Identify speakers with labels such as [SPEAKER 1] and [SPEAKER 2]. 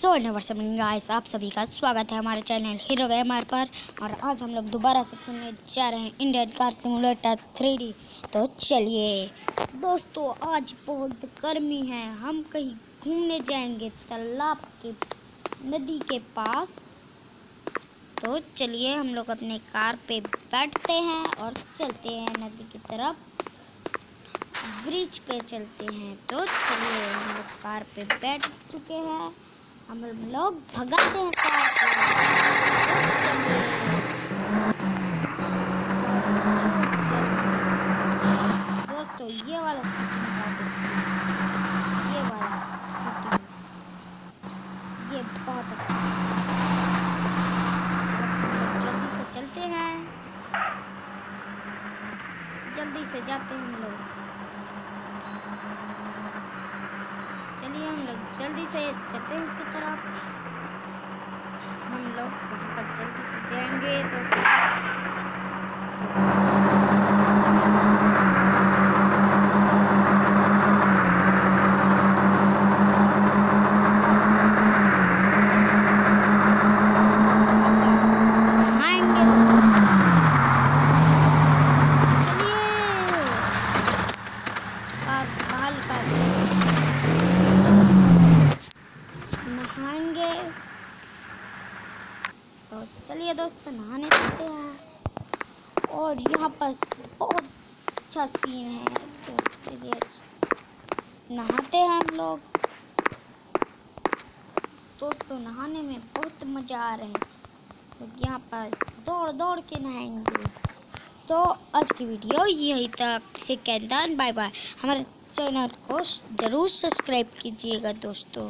[SPEAKER 1] सो नमस्ते गाइस आप सभी का स्वागत है हमारे चैनल हीरो गेमर पर। और आज हम लोग दोबारा से खेलने जा रहे हैं इंडियन कार सिमुलेटर थ्री तो चलिए, दोस्तों, आज बहुत गर्मी है। हम कहीं घूमने जाएँगे तालाब के, नदी के पास। तो चलिए, हम लोग अपने कार पे बैठते हैं और चलते हैं नदी की तरफ़। ब्रिज पे चलते हैं। तो चलिए, हम लोग कार पे बैठ चुके हैं। हम लोग भगाते हैं कार को दोस्तों, ये वाला शूटिंग ये वाला शूटिंग ये बहुत अच्छा जल्दी से चलते हैं। जल्दी से जाते हैं हम लोग चलिए हम लोग जल्दी से चलते हैं उसकी तरफ़। हम लोग वहाँ पर जल्दी से जाएँगे, दोस्तों। इसका बाल काटते नहाएँगे तो चलिए दोस्तों नहाने चलते हैं। और यहाँ पर बहुत अच्छा सीन है। तो चलिए नहाते हैं हम लोग। दोस्तों, नहाने में बहुत मज़ा आ रहा है। तो यहाँ पर दौड़ दौड़ के नहाएँगे। तो आज की वीडियो यही तक। फिर कहता बाय बाय हमारे चैनल को ज़रूर सब्सक्राइब कीजिएगा दोस्तों।